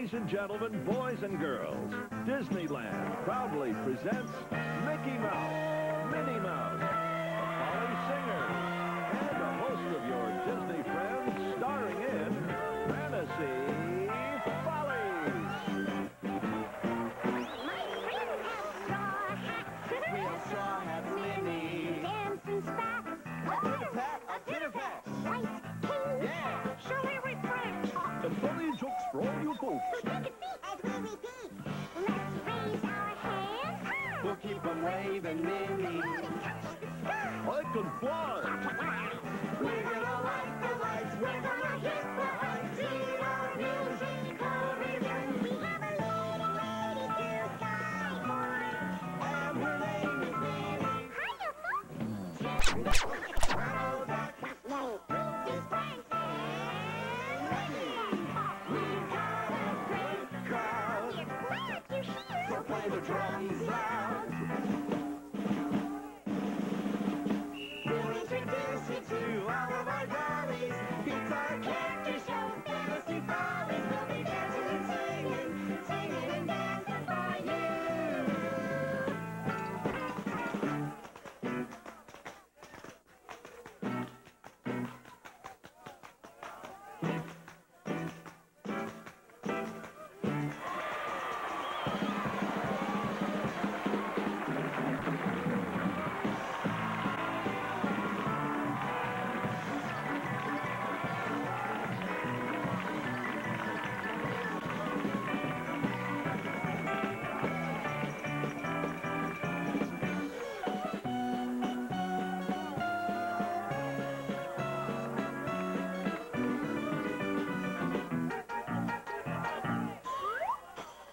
Ladies and gentlemen, boys and girls, Disneyland proudly presents Mickey Mouse, Minnie Mouse, We'll keep them waving, Minnie. I can fly. We're gonna light the lights. We're gonna hit the music, Sing. We have a little lady to guide and her name is Minnie. Hi, This. We've got a great crowd. You're play the drums.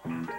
Mm-hmm.